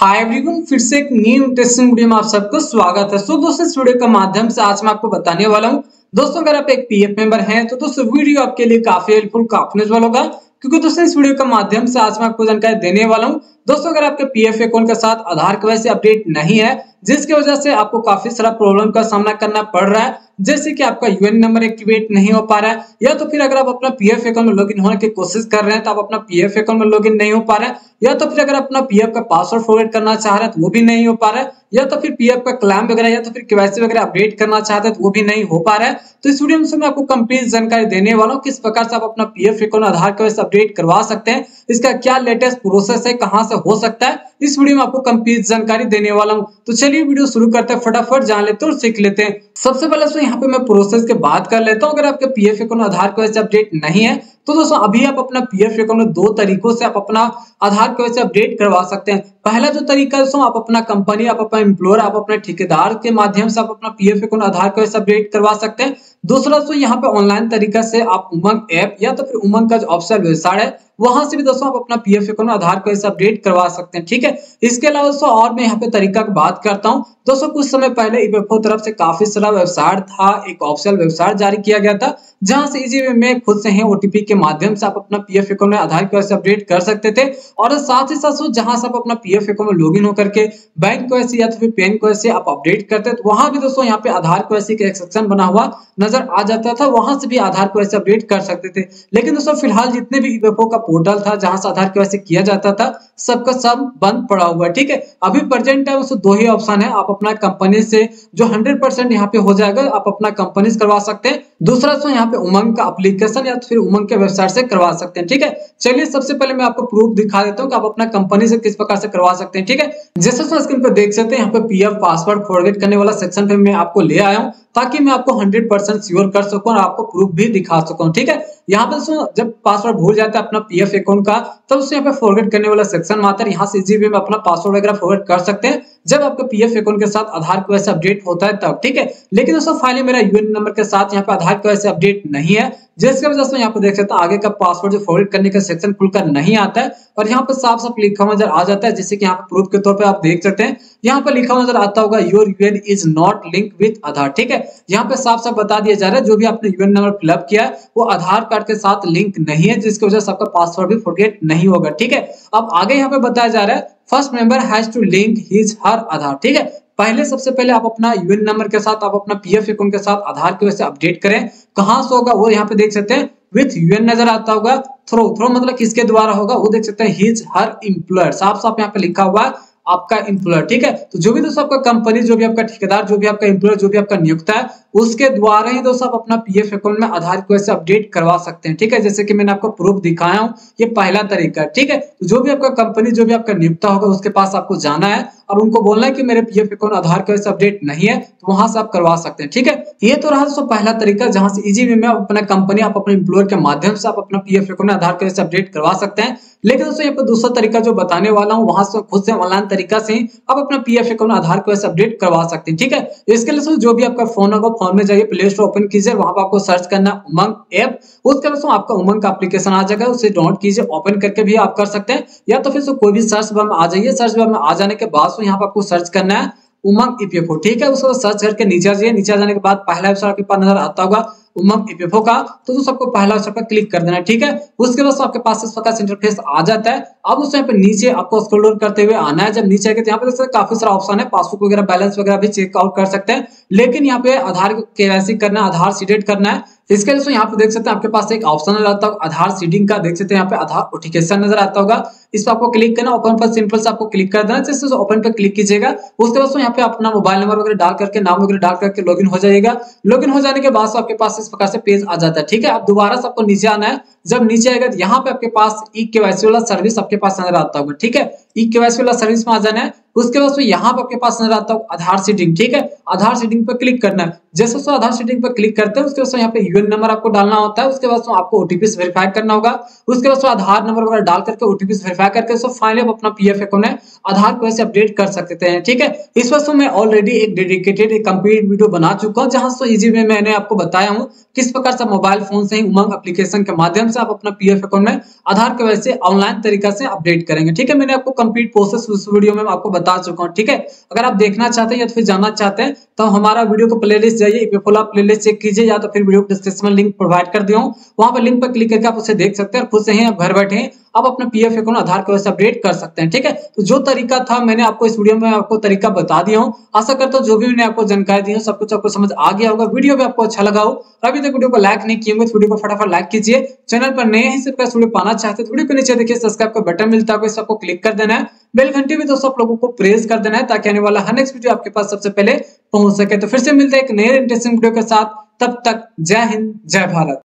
Hi everyone फिर से एक न्यू इंटरेस्टिंग वीडियो में आप सबको स्वागत है। सो दोस्तों, इस वीडियो के माध्यम से आज मैं आपको बताने वाला हूँ। दोस्तों, अगर आप एक पीएफ मेंबर हैं तो दोस्तों वीडियो आपके लिए काफ़ी हेल्पफुल काफ़ी होगा। क्योंकि दोस्तों, इस वीडियो के माध्यम से आज मैं आपको जानकारी देने वाला हूँ। दोस्तों, अगर आपके पीएफ अकाउंट के साथ आधार के वजह से अपडेट नहीं है जिसकी वजह से आपको काफ़ी सारा प्रॉब्लम का सामना करना पड़ रहा है। जैसे कि आपका यूएन नंबर एक्टिवेट नहीं हो पा रहा है, या तो फिर अगर आप अपना पीएफ अकाउंट में लॉगिन होने की कोशिश कर रहे हैं तो आप अपना पीएफ अकाउंट में लॉगिन नहीं हो पा रहा है। या तो फिर अगर अपना पीएफ का पासवर्ड फॉरवर्ड करना चाह रहे हैं तो वो भी नहीं हो पा रहा है। या तो फिर पीएफ का क्लैम वगैरह, या तो फिर केवाईसी वगैरह अपडेट करना चाहते हैं तो वो भी नहीं हो पा रहा है। तो इस वीडियो में मैं आपको कंप्लीट जानकारी देने वाला हूँ, किस प्रकार से आप अपना पीएफ अकाउंट आधार के से अपडेट करवा सकते हैं, इसका क्या लेटेस्ट प्रोसेस है, कहाँ से हो सकता है इस वीडियो में आपको कंप्लीट जानकारी देने वाला हूँ। तो चलिए वीडियो शुरू करते हैं, फटाफट जान लेते हैं और सीख लेते हैं। सबसे पहले तो यहाँ पे मैं प्रोसेस के बात कर लेता हूँ। अगर आपके पीएफ अकाउंट आधार की से अपडेट नहीं है तो दोस्तों, अभी आप अपना पीएफ अकाउंट दो तरीकों से आप अपना आधार की से अपडेट करवा सकते हैं। पहला जो तरीका दोस्तों, आप अपना कंपनी आप अपना एम्प्लॉयर आप अपने ठेकेदार के माध्यम से आप अपना पीएफ अकाउंट आधार की से अपडेट करवा सकते हैं। दूसरा दोस्तों, यहाँ पे ऑनलाइन तरीका से आप उमंग ऐप या तो फिर उमंग का जो ऑफिशियल वेबसाइट है वहाँ से भी दोस्तों आप अपना पीएफ अकाउंट आधार को इसे अपडेट करवा सकते हैं, ठीक है? इसके अलावा दोस्तों और मैं यहाँ पे तरीका की बात करता हूँ। दोस्तों, कुछ समय पहले ईपीएफओ तरफ़ से काफ़ी सारा वेबसाइट था, एक ऑफिशियल वेबसाइट जारी किया गया था, जहाँ से इजी वे में खुद से ही ओटीपी के माध्यम से आप अपना पीएफ अकाउंट में आधार की वजह से अपडेट कर सकते थे। और साथ ही साथ जहाँ से आप अपना पीएफ अकाउंट में लॉगिन होकर के बैंक को ऐसे या तो फिर पेन को ऐसे आप अपडेट करते तो वहाँ भी दोस्तों यहाँ पे आधार को ऐसे एक सेक्शन बना हुआ नज़र आ जाता था, वहाँ से भी आधार को ऐसे अपडेट कर सकते थे। लेकिन दोस्तों, फ़िलहाल जितने भी ईपीएफओ का पोर्टल था जहाँ से आधार की वजह किया जाता था, सबका सब बंद पड़ा हुआ है, ठीक है? अभी प्रेजेंट है उसमें दो ही ऑप्शन है, आप अपना कंपनी से जो हंड्रेड परसेंट यहाँ पे हो जाएगा, आप अपना कंपनी से करवा सकते हैं। दूसरा तो यहाँ पे उमंग का एप्लीकेशन या तो फिर उमंग के वेबसाइट से करवा सकते हैं, ठीक है? चलिए, सबसे पहले मैं आपको प्रूफ दिखा देता हूँ कि आप अपना कंपनी से किस प्रकार से करवा सकते हैं, ठीक है? जैसे स्क्रीन पर देख सकते हैं, यहाँ पे पीएफ पासवर्ड फॉरगेट करने वाला सेक्शन पे मैं आपको ले आया हूँ, ताकि मैं आपको 100 परसेंट श्योर कर सकूँ और आपको प्रूफ भी दिखा सकूँ, ठीक है? यहाँ पे जब पासवर्ड भूल जाता है, अपना पीएफ अकाउंट का, तब उससे यहाँ पे फॉरवर्ड करने वाला सेक्शन है यहाँ से वे में अपना पासवर्ड वगैरह फॉरवर्ड कर सकते हैं। जब आपका पीएफ अकाउंट के साथ आधार की वजह अपडेट होता है तब, ठीक है? लेकिन दोस्तों फाइनली मेरा यूएन नंबर के साथ यहाँ पे आधार की वजह अपडेट नहीं है, जिसकी वजह से यहाँ पे देख सकते हैं आगे का पासवर्ड जो फॉरवर्ड करने का सेक्शन खुलकर नहीं आता है और यहाँ पे साफ़ साफ़ लिखा हुआ नज़र आ जाता है जैसे कि यहाँ पे प्रूफ के तौर पर आप देख सकते हैं। यहाँ पे लिखा हुआ नज़र आता होगा your UN is not link with Aadhaar ठीक है? यहाँ पे साफ़ साफ़ बता दिया जा रहा है, जो भी आपने यूएन नंबर फिलअप किया है, वो आधार कार्ड के साथ लिंक नहीं है, जिसकी वजह से आपका पासवर्ड भी फॉरगेट नहीं होगा, ठीक है? अब आगे यहाँ पे बताया जा रहा है first member has to link his her Aadhaar ठीक है? पहले सबसे पहले आप अपना यूएन नंबर के साथ, आप अपना पीएफ अकाउंट के साथ आधार की वजह से अपडेट करें। कहाँ से होगा, वो यहाँ पे देख सकते हैं विथ यूएन नज़र आता होगा थ्रो थ्रो मतलब किसके द्वारा होगा, वो देख सकते हैं हिज हर इंप्लॉयर साफ़ साफ़ यहाँ पे लिखा हुआ है, आपका इंप्लॉयर ठीक है? तो जो भी दोस्तों आपका कंपनी जो भी आपका ठेकेदार, जो भी आपका इंप्लॉयर जो भी आपका नियुक्त है उसके द्वारा ही दोस्तों आप अपना पीएफ अकाउंट में आधार को ऐसे अपडेट करवा सकते हैं। ठीक है? जैसे कि मैंने आपको प्रूफ दिखाया हूँ, ये पहला तरीका है। ठीक है? तो जो भी आपका कंपनी जो भी आपका नियुक्ता होगा, उसके पास आपको जाना है और उनको बोलना है कि मेरे पीएफ अकाउंट आधार की वजह अपडेट नहीं है तो वहाँ से आप करवा सकते हैं। ठीक है? ये तो रहा दोस्तों पहला तरीका, जहाँ से इजी वे में अपना कंपनी आप अपने एम्प्लॉयर के माध्यम से आप अपना पीएफ अकाउंट आधार की वजह अपडेट करवा सकते हैं। लेकिन दोस्तों, यहाँ पर दूसरा तरीका जो बताने वाला हूँ, वहाँ से खुद से ऑनलाइन तरीका से आप अपना पीएफ अकाउंट आधार की वजह से अपडेट करवा सकते हैं। ठीक है? इसके लिए जो भी आपका फ़ोन होगा फ़ोन में जाइए प्ले स्टोर ओपन कीजिए, वहाँ पर आपको सर्च करना उमंग ऐप उसके बाद आपका उमंग का एप्लीकेशन आ जाएगा, उसे डाउनलोड कीजिए ओपन करके भी आप कर सकते हैं। या तो फिर कोई भी सर्च बार में आ जाइए। सर्च बार में आ जाने के बाद यहाँ पर आपको सर्च करना है। उमंग ईपीएफओ ठीक है उसको सर्च करके नीचे जाइए। नीचे जाने के बाद पहला वेबसाइट आपके पास नज़र आता होगा, उमंग ईपीएफओ का। तो दोस्तों, आपको पहला वेबसाइट पर क्लिक कर देना है, ठीक है? उसके बाद आपके पास इस प्रकार इंटरफेस आ जाता है। अब उस पे नीचे आपको स्क्रॉल डाउन करते हुए आना है। जब नीचे आएगा तो यहाँ पे दोस्तों काफ़ी सारा ऑप्शन है। पासबुक वगैरह बैलेंस वगैरह भी चेक आउट कर सकते हैं। लेकिन यहाँ पे आधार केवाईसी करना आधार सीडेट करना है। इसके लिए यहाँ पे देख सकते हैं आपके पास एक ऑप्शन नज़र आता होगा, आधार सीडिंग का। देख सकते हैं यहाँ पे आधार ओटिकेशन नज़र आता होगा। इस पर आपको क्लिक करना ओपन पर सिंपल से आपको क्लिक कर देना, जैसे ओपन पर क्लिक कीजिएगा। उसके बाद यहाँ पे अपना मोबाइल नंबर वगैरह डाल करके, नाम वगैरह डाल करके लॉगिन हो जाएगा। लॉगिन हो जाने के बाद आपके पास इस प्रकार से पेज आ जाता है, ठीक है? अब दोबारा से आपको नीचे आना है। जब नीचे आएगा तो यहाँ पे आपके पास ई केवाईसी वाला सर्विस आपके पास नज़र आता होगा, ठीक है? ई केवाईसी वाला सर्विस में आ जाना है। उसके बाद तो यहाँ पे आपके पास नज़र आता होगा, आधार सीटिंग ठीक है? आधार सीटिंग पर क्लिक करना है। जैसे उसको आधार सीटिंग पर क्लिक करते हैं, उसके बाद यहाँ पे यूएन नंबर आपको डालना होता है। उसके बाद आपको ओटीपी वेरीफाई करना होगा। उसके बाद आधार नंबर वगैरह डाल करके ओटीपी वेरीफाई वेरीफाई करके सो फाइनली आप अपना पीएफ अकाउंट है, आधार को ऐसे अपडेट कर सकते हैं ठीक है? इस वक्त मैं ऑलरेडी एक डेडिकेटेड एक कंप्लीट वीडियो बना चुका हूँ, जहाँ सो इजी में मैंने आपको बताया हूँ किस प्रकार से मोबाइल फ़ोन से ही उमंग एप्लीकेशन के माध्यम से आप अपना पीएफ अकाउंट में आधार के वजह से ऑनलाइन तरीका से अपडेट करेंगे, ठीक है? मैंने आपको कंप्लीट प्रोसेस उस वीडियो में आपको बता चुका हूँ, ठीक है? अगर आप देखना चाहते हैं या तो फिर जानना चाहते हैं तो हमारा वीडियो को प्लेलिस्ट जाइए प्ले प्लेलिस्ट चेक कीजिए, या तो फिर वीडियो डिस्क्रिप्शन में लिंक प्रोवाइड कर दिया हूँ, वहाँ पर लिंक पर क्लिक करके आप उसे देख सकते हैं और खुद से ही घर बैठे आप अपना पीएफ अकाउंट आधार के वजह से अपडेट कर सकते हैं, ठीक है? तो जो तरीका था, मैंने आपको इस वीडियो में आपको तरीका बता दिया हूँ। आशा करता हूँ जो भी मैंने आपको जानकारी दी है, सब कुछ आपको समझ आ गया होगा। वीडियो भी आपको अच्छा लगा हो। अभी तक वीडियो को लाइक नहीं किए तो वीडियो को फटाफट लाइक कीजिए। चैनल पर नए हैं सिर्फ़ वीडियो पाना चाहते हैं वीडियो के नीचे देखिए सब्सक्राइब का बटन मिलता है सबको क्लिक कर देना है। बेल घंटी भी दोस्तों आप लोगों को प्रेस कर देना है, ताकि आने वाला हर नेक्स्ट वीडियो आपके पास सबसे पहले पहुँच सके। तो फिर से मिलते हैं एक नए इंटरेस्टिंग वीडियो के साथ। तब तक जय हिंद, जय भारत।